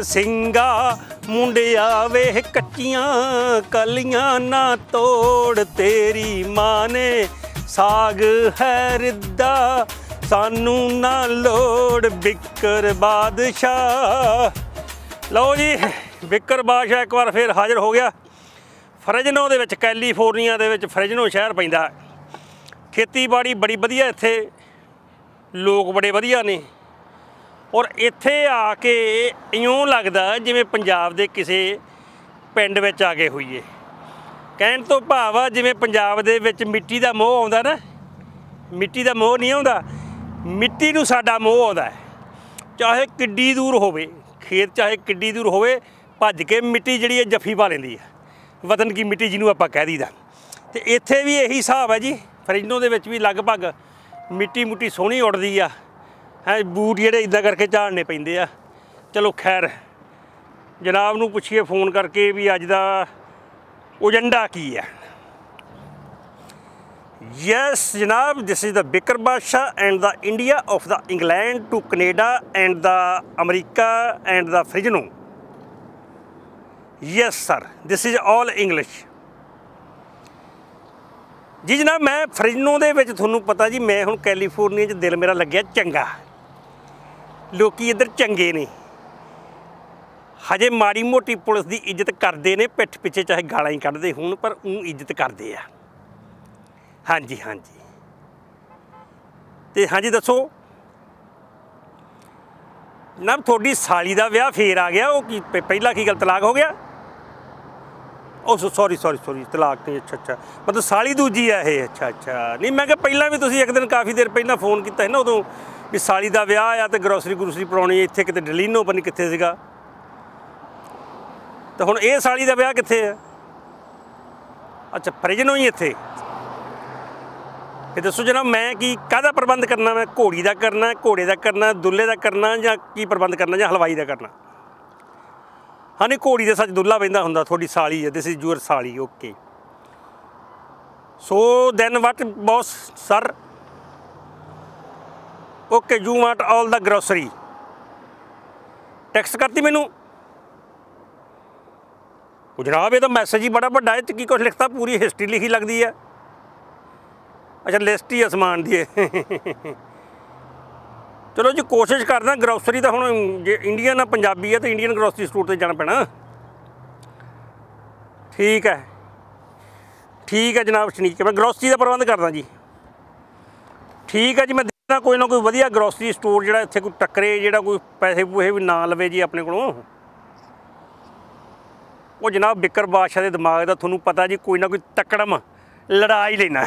ਬਿੱਕਰ ਸਿੰਘਾ ਮੁੰਡਿਆ ਵੇਖ ਕੱਚੀਆਂ ਕਲੀਆਂ ਨਾ ਤੋੜ ਤੇਰੀ ਮਾਂ ਨੇ। ਸਾਗ ਹੈ ਰਿੱਦਾ ਸਾਨੂੰ ਨਾ ਲੋੜ ਬਿਕਰ ਬਾਦਸ਼ਾਹ। ਲਓ ਜੀ, ਬਿਕਰ ਬਾਦਸ਼ਾਹ ਇੱਕ ਵਾਰ ਫੇਰ ਹਾਜ਼ਰ ਹੋ ਗਿਆ। ਫਰੈਜਨੋ ਦੇ ਵਿੱਚ, ਕੈਲੀਫੋਰਨੀਆ ਦੇ ਵਿੱਚ ਫਰੈਜਨੋ ਸ਼ਹਿਰ ਪੈਂਦਾ। ਖੇਤੀਬਾੜੀ ਬੜੀ ਵਧੀਆ ਇੱਥੇ। ਲੋਕ ਬੜੇ ਵਧੀਆ ਨੇ। ਔਰ ਇੱਥੇ ਆ ਕੇ ਇਉਂ ਲੱਗਦਾ ਜਿਵੇਂ ਪੰਜਾਬ ਦੇ ਕਿਸੇ ਪਿੰਡ ਵਿੱਚ ਆ ਗਏ ਹੋਈਏ। ਕਹਿਣ ਤੋਂ ਭਾਵ ਆ ਜਿਵੇਂ ਪੰਜਾਬ ਦੇ ਵਿੱਚ ਮਿੱਟੀ ਦਾ ਮੋਹ ਆਉਂਦਾ ਨਾ, ਮਿੱਟੀ ਦਾ ਮੋਹ ਨਹੀਂ ਆਉਂਦਾ, ਮਿੱਟੀ ਨੂੰ ਸਾਡਾ ਮੋਹ ਆਉਂਦਾ ਹੈ। ਚਾਹੇ ਕਿੱਡੀ ਦੂਰ ਹੋਵੇ, ਖੇਤ ਚਾਹੇ ਕਿੱਡੀ ਦੂਰ ਹੋਵੇ, ਭੱਜ ਕੇ ਮਿੱਟੀ ਜਿਹੜੀ ਹੈ ਜੱਫੀ ਪਾ ਲੈਂਦੀ ਹੈ। ਵਤਨ ਕੀ ਮਿੱਟੀ ਜਿਹਨੂੰ ਆਪਾਂ ਕਹਿ ਦਈਦਾ। ਤੇ ਇੱਥੇ ਵੀ ਇਹੀ ਹਿਸਾਬ ਹੈ ਜੀ ਫਰਿਜਨੋ ਦੇ ਵਿੱਚ ਵੀ ਲਗਭਗ ਮਿੱਟੀ ਮੁੱਟੀ ਸੋਹਣੀ ਉੱਡਦੀ ਆ। ਹੈ ਬੂਟ ਜਿਹੜੇ ਇਦਾਂ ਕਰਕੇ ਝਾੜਨੇ ਪੈਂਦੇ ਆ ਚਲੋ ਖੈਰ ਜਨਾਬ ਨੂੰ ਪੁੱਛੀਏ ਫੋਨ ਕਰਕੇ ਵੀ ਅੱਜ ਦਾ ਏਜੰਡਾ ਕੀ ਹੈ Yes, Janab, this is the Bikar Basha and the India of the England to Canada and the America and the Fresno. Yes, sir. This is all English. ਜੀ ਜਨਾਬ ਮੈਂ ਫਰਿਜਨੋ ਦੇ ਵਿੱਚ ਤੁਹਾਨੂੰ ਪਤਾ ਜੀ ਮੈਂ ਹੁਣ ਕੈਲੀਫੋਰਨੀਆ 'ਚ ਦਿਲ ਮੇਰਾ ਲੱਗਿਆ ਚੰਗਾ ਲੋਕੀ ਇੱਧਰ ਚੰਗੇ ਨੇ। ਹਜੇ ਮਾੜੀ ਮੋਟੀ ਪੁਲਿਸ ਦੀ ਇੱਜ਼ਤ ਕਰਦੇ ਨੇ, ਪਿੱਠ ਪਿੱਛੇ ਚਾਹੇ ਗਾਲਾਂ ਹੀ ਕੱਢਦੇ ਹੋਣ, ਪਰ ਉਹ ਇੱਜ਼ਤ ਕਰਦੇ ਆ। ਹਾਂਜੀ ਹਾਂਜੀ। ਤੇ ਹਾਂਜੀ, ਦੱਸੋ। ਨਾ, ਤੁਹਾਡੀ ਸਾਲੀ ਦਾ ਵਿਆਹ ਫੇਰ ਆ ਗਿਆ, ਉਹ ਕੀ ਪਹਿਲਾਂ ਕੀ ਗੱਲ ਤਲਾਕ ਹੋ ਗਿਆ? ਉਹ ਸੌਰੀ ਸੌਰੀ ਸੌਰੀ ਤਲਾਕ ਨਹੀਂ ਅੱਛਾ ਅੱਛਾ। ਮਤਲਬ ਸਾਲੀ ਦੂਜੀ ਆ ਇਹ, ਅੱਛਾ ਅੱਛਾ। ਨਹੀਂ, ਮੈਂ ਕਿਹਾ ਪਹਿਲਾਂ ਵੀ ਤੁਸੀਂ ਇੱਕ ਦਿਨ ਕਾਫੀ ਦੇਰ ਪਹਿਲਾਂ ਫੋਨ ਕੀਤਾ ਸੀ ਨਾ, ਉਦੋਂ ਵੀ ਸਾਲੀ ਦਾ ਵਿਆਹ ਆ ਤੇ ਗਰੋਸਰੀ ਗਰੂਸਰੀ ਪਰਾਉਣੀ ਇੱਥੇ ਕਿਤੇ ਡਲੀਨੋ ਪਤਾ ਨਹੀਂ ਕਿੱਥੇ ਸੀਗਾ? ਤਾਂ ਹੁਣ ਇਹ ਸਾਲੀ ਦਾ ਵਿਆਹ ਕਿੱਥੇ ਆ? ਅੱਛਾ ਫਰਿਜਨੋ ਹੀ ਇੱਥੇ? ਇਹ ਦੱਸੋ ਜਨਾਬ, ਮੈਂ ਕੀ, ਕਾਹਦਾ ਪ੍ਰਬੰਧ ਕਰਨਾ ਮੈਂ? ਘੋੜੀ ਦਾ ਕਰਨਾ, ਘੋੜੇ ਦਾ ਕਰਨਾ, ਦੁੱਲੇ ਦਾ ਕਰਨਾ ਜਾਂ ਕੀ ਪ੍ਰਬੰਧ ਕਰਨਾ ਜਾਂ ਹਲਵਾਈ ਦਾ ਕਰਨਾ? ਹਾਂ, ਨਹੀਂ, ਘੋੜੀ ਦੇ ਸੱਚ ਦੁੱਲਾ ਬੈਂਦਾ ਹੁੰਦਾ, ਤੁਹਾਡੀ ਸਾਲੀ ਹੈ this is your sali okay so then what boss sir okay you want all the grocery text ਕਰਤੀ ਮੈਨੂੰ। ਉਹ ਜਨਾਬ, ਇਹ ਤਾਂ ਮੈਸੇਜ ਹੀ ਬੜਾ ਵੱਡਾ ਹੈ ਇਹ 'ਚ ਕੀ ਕੁਝ ਲਿਖਤਾ? ਪੂਰੀ ਹਿਸਟਰੀ ਲਿਖੀ ਲੱਗਦੀ ਹੈ। ਅੱਛਾ ਲਿਸਟ ਹੀ ਆ ਸਮਾਨ ਦੀ ਇਹ। ਚਲੋ ਜੀ, ਕੋਸ਼ਿਸ਼ ਕਰਦਾ ਗਰੋਸਰੀ ਤਾਂ ਹੁਣ ਜੇ ਇੰਡੀਅਨ ਆ, ਪੰਜਾਬੀ ਆ, ਤੇ ਇੰਡੀਅਨ ਗਰੋਸਰੀ ਸਟੋਰ ਤੇ ਜਾਣਾ ਪੈਣਾ। ਠੀਕ ਹੈ। ਠੀਕ ਹੈ ਜਨਾਬ ਸ਼ਨੀਕ ਮੈਂ ਗਰੋਸਰੀ ਦਾ ਪ੍ਰਬੰਧ ਕਰਦਾ ਜੀ। ਠੀਕ ਹੈ ਜੀ, ਮੈਂ ਦੇਖਦਾ ਕੋਈ ਨਾ ਕੋਈ ਵਧੀਆ ਗਰੋਸਰੀ ਸਟੋਰ ਜਿਹੜਾ ਇੱਥੇ ਕੋਈ ਟੱਕਰੇ, ਜਿਹੜਾ ਕੋਈ ਪੈਸੇ ਪੂਸੇ ਵੀ ਨਾ ਲਵੇ ਜੀ ਆਪਣੇ ਕੋਲੋਂ। ਉਹ ਜਨਾਬ ਬਿਕਰ ਬਾਦਸ਼ਾਹ ਦੇ ਦਿਮਾਗ ਦਾ ਤੁਹਾਨੂੰ ਪਤਾ ਜੀ, ਕੋਈ ਨਾ ਕੋਈ ਤਕੜਮ ਲੜਾ ਹੀ ਲੈਣਾ।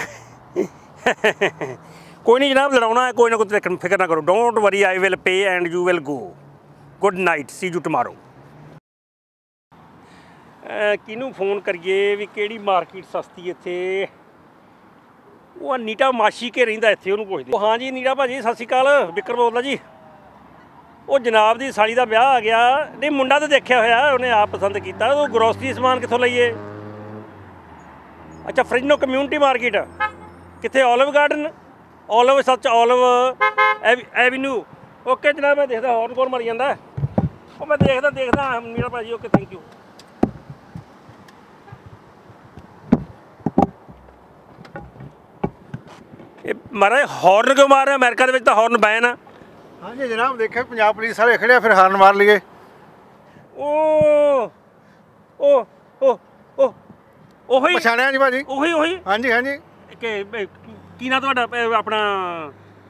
ਕੋਈ ਨਹੀਂ ਜਨਾਬ, ਲੜਾਉਣਾ ਹੈ, ਕੋਈ ਨਾ ਕੋਈ ਤਕੜਮ ਫਿਕਰ ਨਾ ਕਰੋ। Don't worry I will pay and you will go good night see you tomorrow ਕਿਹਨੂੰ ਫੋਨ ਕਰੀਏ ਵੀ ਕਿਹੜੀ ਮਾਰਕੀਟ ਸਸਤੀ ਇੱਥੇ? ਉਹ ਨੀਟਾ ਮਾਸ਼ੀ ਕੇ ਰਹਿੰਦਾ ਇੱਥੇ, ਉਹਨੂੰ ਪੁੱਛਦੇ। ਹਾਂ ਜੀ, ਨੀਟਾ ਭਾਜੀ, ਸਤਿ ਸ਼੍ਰੀ ਅਕਾਲ ਵਿਕਰ ਬੋਲਦਾ ਜੀ। ਉਹ ਜਨਾਬ ਦੀ ਸਾਲੀ ਦਾ ਵਿਆਹ ਆ ਗਿਆ, ਨਹੀਂ, ਮੁੰਡਾ ਤਾਂ ਦੇਖਿਆ ਹੋਇਆ, ਉਹਨੇ ਆਪ ਪਸੰਦ ਕੀਤਾ, ਉਹ ਗਰੋਸਰੀ ਸਮਾਨ ਕਿੱਥੋਂ ਲਈਏ? ਅੱਛਾ, ਫ੍ਰਿਜਨੋ ਕਮਿਊਨਿਟੀ ਮਾਰਕੀਟ ਕਿੱਥੇ ਓਲਿਵ ਗਾਰਡਨ ਓਲਿਵ ਸੱਚ ਓਲਿਵ ਐਵਨਿਊ ਓਕੇ ਜਨਾਬ, ਮੈਂ ਦੇਖਦਾ ਹੋਰ ਕੋਣ ਮਰ ਜਾਂਦਾ। ਉਹ ਮੈਂ ਦੇਖਦਾ ਦੇਖਦਾ ਮੀਰਾ ਭਾਜੀ, ਓਕੇ ਥੈਂਕ ਯੂ ਮਾਰੇ ਹੌਰਨ ਕਿਉਂ ਮਾਰ ਰਿਹਾ? ਅਮਰੀਕਾ ਦੇ ਵਿੱਚ ਤਾਂ ਹੌਰਨ ਬੈਨ ਆ। ਹਾਂਜੀ ਜਨਾਬ ਦੇਖਿਆ ਪੰਜਾਬ ਪੁਲਿਸ ਵਾਲੇ ਖੜਿਆ ਫਿਰ ਹਾਰਨ ਮਾਰ ਲਈਏ। ਓ ਓ ਓ ਓ ਉਹੀ। ਪਛਾਣਿਆ ਜੀ ਭਾਜੀ? ਉਹੀ ਉਹੀ। ਹਾਂਜੀ ਹਾਂਜੀ। ਕਿ ਕੀ ਨਾਂ ਤੁਹਾਡਾ? ਆਪਣਾ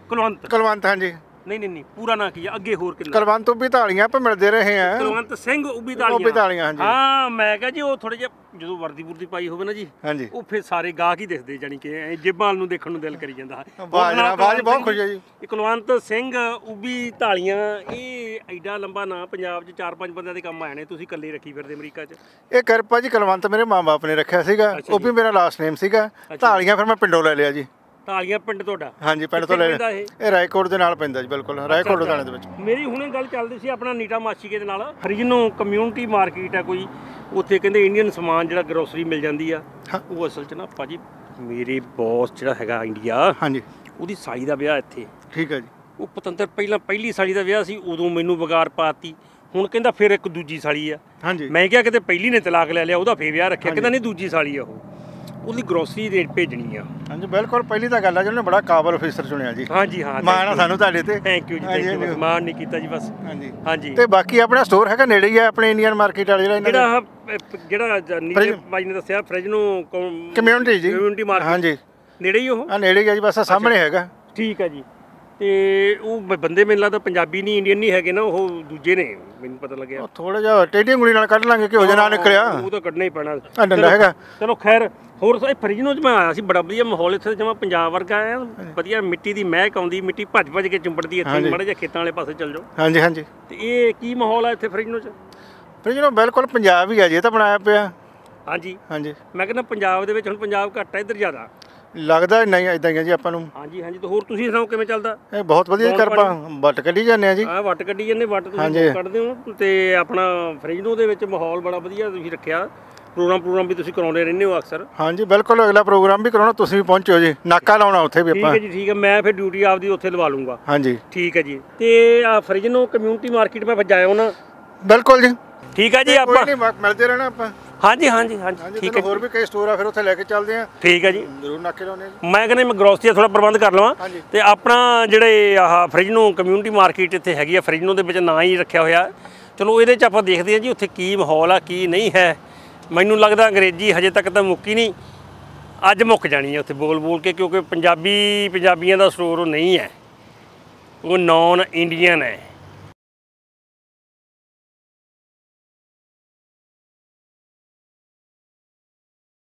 ਕੁਲਵੰਤ। ਕੁਲਵੰਤ ਹਾਂਜੀ। ਨਹੀਂ ਨਹੀਂ ਨਹੀਂ ਪੂਰਾ ਨਾਂ ਕੀ ਅੱਗੇ ਹੋਰ ਕਿੰਨਾ ਕੁਲਵੰਤ ਵੀ ਢਾਲੀਆਂ ਪੇ ਮਿਲਦੇ ਰਹੇ ਆ ਕੁਲਵੰਤ ਸਿੰਘ ਉਬੀ ਉੱਭੀ ਤਾਲੀਆਂ ਤਾਲੀਆਂ, ਹਾਂਜੀ। ਹਾਂ ਮੈਂ ਕਿਹਾ ਜੀ ਉਹ ਥੋੜੇ ਜਿਹਾ ਜਦੋਂ ਵਰਦੀ ਵੁਰਦੀ ਪਾਈ ਹੋਵੇ ਨਾ ਜੀ ਹਾਂਜੀ। ਉਹ ਫਿਰ ਸਾਰੇ ਗਾਹਕ ਹੀ ਦਿਖਦੇ ਜਾਨੀ ਕਿ ਐਂ ਜੇਬਾਂ ਨੂੰ ਦੇਖਣ ਨੂੰ ਦਿਲ ਕਰੀ ਜਾਂਦਾ। ਵਾਹ ਜਨਾਬ, ਵਾਹ ਜੀ, ਬਹੁਤ ਖੁਸ਼ ਹੈ ਜੀ। ਕੁਲਵੰਤ ਸਿੰਘ ਉਬੀ ਢਾਲੀਆਂ ਇਹ ਐਡਾ ਲੰਬਾ ਨਾਂ ਪੰਜਾਬ 'ਚ ਚਾਰ ਪੰਜ ਬੰਦਿਆਂ ਦੇ ਕੰਮ ਆਏ ਨੇ ਤੁਸੀਂ ਇਕੱਲੇ ਰੱਖੀ ਫਿਰਦੇ ਅਮਰੀਕਾ 'ਚ। ਇਹ ਕਿਰਪਾ ਜੀ ਕੁਲਵੰਤ ਮੇਰੇ ਮਾਂ-ਬਾਪ ਨੇ ਰੱਖਿਆ ਸੀਗਾ ਉਹ। ਵੀ ਮੇਰਾ ਲਾਸਟ ਨੇਮ ਸੀਗਾ। ਢਾਲੀਆਂ ਫਿਰ ਮੈਂ ਪਿੰਡੋਂ ਲੈ ਲਿਆ ਜੀ। ਢਾਲੀਆਂ ਪਿੰਡ ਤੁਹਾਡਾ? ਹਾਂਜੀ ਪਿੰਡ ਤੋਂ ਲੈ ਇਹ? ਰਾਏਕੋਟ ਦੇ ਨਾਲ ਪੈਂਦਾ ਜੀ ਬਿਲਕੁਲ ਰਾਏਕੋਟ ਲੁਧਿਆਣੇ ਦੇ ਵਿੱਚ। ਮੇਰੀ ਹੁਣੇ ਗੱਲ ਚੱਲਦੀ ਸੀ ਆਪਣਾ ਨੀਟਾ ਮਾਛੀਕੇ ਦੇ ਨਾਲ। ਹਰੀਜਨੋ ਕਮਿਊਨਿਟੀ ਮਾਰਕੀਟ ਹੈ ਕੋਈ। ਉੱਥੇ ਕਹਿੰਦੇ ਇੰਡੀਅਨ ਸਮਾਨ ਜਿਹੜਾ ਗਰੋਸਰੀ ਮਿਲ ਜਾਂਦੀ ਆ। ਉਹ ਅਸਲ 'ਚ ਨਾ ਭਾਜੀ ਮੇਰੇ ਬੌਸ ਜਿਹੜਾ ਹੈਗਾ ਇੰਡੀਆ ਹਾਂਜੀ। ਉਹਦੀ ਸਾਲੀ ਦਾ ਵਿਆਹ ਇੱਥੇ। ਠੀਕ ਹੈ ਜੀ। ਉਹ ਪਤੰਦਰ ਪਹਿਲਾਂ ਪਹਿਲੀ ਸਾਲੀ ਦਾ ਵਿਆਹ ਸੀ ਉਦੋਂ ਮੈਨੂੰ ਵਿਗਾਰ ਪਾਤੀ। ਹੁਣ ਕਹਿੰਦਾ ਫਿਰ ਇੱਕ ਦੂਜੀ ਸਾਲੀ ਆ। ਹਾਂਜੀ। ਮੈਂ ਕਿਹਾ ਕਿਤੇ ਪਹਿਲੀ ਨੇ ਤਲਾਕ ਲੈ ਲਿਆ ਉਹਦਾ ਫੇਰ ਵਿਆਹ ਰੱਖਿਆ। ਕਹਿੰਦਾ ਨਹੀਂ ਦੂਜੀ ਸਾਲੀ ਆ ਉਹ। ਉਹਦੀ ਗਰੋਸਰੀ ਰੇਟ ਭੇਜਣੀ ਆ। ਹਾਂਜੀ ਬਿਲਕੁਲ ਪਹਿਲੀ ਤਾਂ ਗੱਲ ਆ ਜਿਹਨੇ ਬੜਾ ਕਾਬਲ ਅਫੀਸਰ ਚੁਣਿਆ ਜੀ। ਹਾਂਜੀ ਹਾਂ ਮਾਣ ਆ ਸਾਨੂੰ ਤੁਹਾਡੇ ਤੇ। ਥੈਂਕ ਯੂ ਜੀ ਥੈਂਕ ਯੂ। ਮਾਣ ਨਹੀਂ ਕੀਤਾ ਜੀ ਬਸ। ਹਾਂਜੀ। ਹਾਂਜੀ। ਤੇ ਬਾਕੀ ਆਪਣਾ ਸਟੋਰ ਹੈਗਾ ਨੇੜੇ ਹੀ ਆ ਆਪਣੇ ਇੰਡੀਅਨ ਮਾਰਕੀਟ ਵਾਲਾ ਜਿਹੜਾ ਇਹਨਾਂ ਜਿਹੜਾ ਜਿਹੜਾ ਨੀਲੇ ਬਾਈ ਨੇ ਦੱਸਿਆ ਫ੍ਰਿਜ ਨੂੰ ਕਮਿਊਨਿਟੀ ਜੀ। ਕਮਿਊਨਿਟੀ ਮਾਰਕੀਟ ਹਾਂਜੀ। ਨੇੜੇ ਹੀ ਉਹ? ਆ ਨੇੜੇ ਹੀ ਆ ਜੀ ਬਸ ਸਾਹਮਣੇ ਹੈਗਾ। ਠੀਕ ਹੈ ਜੀ। ਤੇ ਉਹ ਬ- ਬੰਦੇ ਮੈਨੂੰ ਲੱਗਦਾ ਪੰਜਾਬੀ ਨਹੀਂ ਇੰਡੀਅਨ ਨਹੀਂ ਹੈਗੇ ਨਾ ਉਹ ਦੂਜੇ ਨੇ ਮੈਨੂੰ ਪਤਾ ਲੱਗਿਆ। ਥੋੜਾ ਜਿਹਾ ਟੇਢੀ ਉਂਗਲੀ ਨਾਲ ਕੱਢ ਲਾਂਗੇ ਕਿ ਹੋ ਨਾ ਨਿਕਲਿਆ। ਉਹ ਤਾਂ ਕੱਢਣਾ ਹੀ ਪੈਣਾ। ਆ ਡੰਡਾ ਹੈਗਾ। ਚਲੋ ਖੈਰ ਹੋਰ ਇਹ ਫਰਿਜਨੋ ਚ ਮੈਂ ਆਇਆ ਸੀ ਬੜਾ ਵਧੀਆ ਮਾਹੌਲ ਇੱਥੇ ਜਮਾ ਪੰਜਾਬ ਵਰਗਾ ਹੈ ਵਧੀਆ ਮਿੱਟੀ ਦੀ ਮਹਿਕ ਆਉਂਦੀ ਮਿੱਟੀ ਭੱਜ ਭੱਜ ਕੇ ਚੁੰਬੜਦੀ ਇੱਥੇ। ਮਾੜੇ ਜਿਹਾ ਖੇਤਾਂ ਵਾਲੇ ਪਾਸੇ ਚੱਲ ਜਾਓ। ਹਾਂਜੀ ਹਾਂਜੀ। ਤੇ ਇਹ ਕੀ ਮਾਹੌਲ ਹੈ ਇੱਥੇ ਫਰਿਜਨੋ ਚ? ਫਿਰ ਜਿਹਨੂੰ ਬਿਲਕੁਲ ਪੰਜਾਬ ਹੀ ਆ ਜੀ ਇਹ ਤਾਂ ਬਣਾਇਆ ਪਿਆ। ਹਾਂਜੀ। ਹਾਂਜੀ। ਮੈਂ ਕਹਿੰਦਾ ਪੰਜਾਬ ਦੇ ਵਿੱਚ ਹੁਣ ਪੰਜਾਬ ਘੱਟ ਹੈ ਇੱਧਰ ਜ਼ਿਆਦਾ। ਲੱਗਦਾ ਨਹੀਂ ਇਦਾਂ ਹੀ ਆ ਜੀ ਆਪਾਂ ਨੂੰ। ਹਾਂਜੀ ਹਾਂਜੀ ਤੇ ਹੋਰ ਤੁਸੀਂ ਸੁਣਾਓ ਕਿਵੇਂ ਚੱਲਦਾ? ਇਹ ਬਹੁਤ ਵਧੀਆ ਜੀ ਕਿਰਪਾ ਵੱਟ ਕੱਢੀ ਜਾਂਦੇ ਆ ਜੀ। ਆ ਵੱਟ ਕੱਢੀ ਜਾਂਦੇ ਵੱਟ ਤੁਸੀਂ ਕੱਢਦੇ ਹੋ ਤੇ ਆਪਣਾ ਫਰਿਜਨੋ ਦੇ ਵਿੱਚ ਮਾਹੌਲ ਬੜਾ ਵਧੀਆ ਤੁਸੀਂ ਰੱਖਿਆ। ਪ੍ਰੋਗਰਾਮ ਪ੍ਰੋਗਰਾਮ ਵੀ ਤੁਸੀਂ ਕਰਾਉਂਦੇ ਰਹਿੰਦੇ ਹੋ ਅਕਸਰ। ਹਾਂਜੀ ਬਿਲਕੁਲ ਅਗਲਾ ਪ੍ਰੋਗਰਾਮ ਵੀ ਕਰਾਉਣਾ ਤੁਸੀਂ ਵੀ ਪਹੁੰਚੋ ਜੀ। ਨਾਕਾ ਲਾਉਣਾ ਉੱਥੇ ਵੀ ਠੀਕ ਆਪਾਂ ਹੈ ਜੀ ਠੀਕ ਹੈ ਮੈਂ ਫਿਰ ਡਿਊਟੀ ਆਪਦੀ ਉੱਥੇ ਲਵਾ ਲੂੰਗਾ। ਹਾਂਜੀ। ਠੀਕ ਹੈ ਜੀ ਤੇ ਆ ਫਰਿਜਨੋ ਕਮਿਊਨਿਟੀ ਮਾਰਕੀਟ ਮੈਂ ਭਜਾਇਆ ਉਹਨਾਂ। ਬਿਲਕੁਲ ਜੀ। ਠੀਕ ਹੈ ਜੀ ਆਪਾਂ ਨਹੀਂ ਮਿਲਦੇ ਰਹਿਣਾ ਆਪਾਂ। ਹਾਂਜੀ ਹਾਂਜੀ ਹਾਂਜੀ ਠੀਕ ਹੈ ਹੋਰ ਵੀ ਕਈ ਸਟੋਰ ਆ ਫਿਰ ਉੱਥੇ ਲੈ ਕੇ ਚੱਲਦੇ ਆ। ਠੀਕ ਹੈ ਜੀ। ਜ਼ਰੂਰ ਨਾਕੇ ਲਾਉਣੇ ਆ ਜੀ। ਮੈਂ ਕਹਿੰਦਾ ਮੈਂ ਗਰੋਸਰੀ ਦਾ ਥੋੜਾ ਪ੍ਰਬੰਧ ਕਰ ਲਵਾਂ। ਤੇ ਆਪਣਾ ਜਿਹੜੇ ਆਹ ਫਰਿਜਨੋ ਕਮਿਊਨਿਟੀ ਮਾਰਕੀਟ ਇੱਥੇ ਹੈਗੀ ਆ ਫਰਿਜਨੋ ਦੇ ਵਿੱਚ ਨਾਂ ਹੀ ਰੱਖਿਆ ਹੋਇਆ। ਚਲੋ ਇਹਦੇ ਚ ਆਪਾਂ ਦੇਖਦੇ ਹਾਂ ਜੀ ਉੱਥੇ ਕੀ ਮਾਹੌਲ ਆ ਕੀ ਨਹੀਂ ਹੈ। ਮੈਨੂੰ ਲੱਗਦਾ ਅੰਗਰੇਜ਼ੀ ਹਜੇ ਤੱਕ ਤਾਂ ਮੁੱਕੀ ਨਹੀਂ। ਅੱਜ ਮੁੱਕ ਜਾਣੀ ਹੈ ਉੱਥੇ ਬੋਲ ਬੋਲ ਕੇ ਕਿਉਂਕਿ ਪੰਜਾਬੀ ਪੰਜਾਬੀਆਂ ਦਾ ਸਟੋਰ ਉਹ ਨਹੀਂ ਹੈ। ਉਹ ਨੌਨ ਇੰਡੀਅਨ ਹੈ।